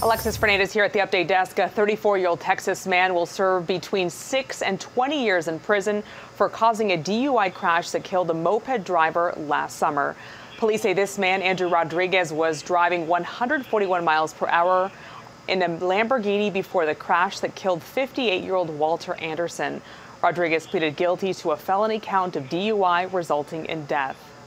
Alexis Fernandez here at the update desk. A 34 year old Texas man will serve between 6 and 20 years in prison for causing a DUI crash that killed a moped driver last summer. Police say this man, Andrew Rodriguez, was driving 141 miles per hour in a Lamborghini before the crash that killed 58 year old Walter Anderson. Rodriguez pleaded guilty to a felony count of DUI resulting in death.